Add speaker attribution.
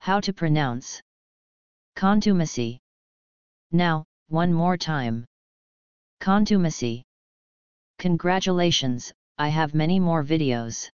Speaker 1: How to pronounce contumacy. Now, one more time. Contumacy. Congratulations, I have many more videos.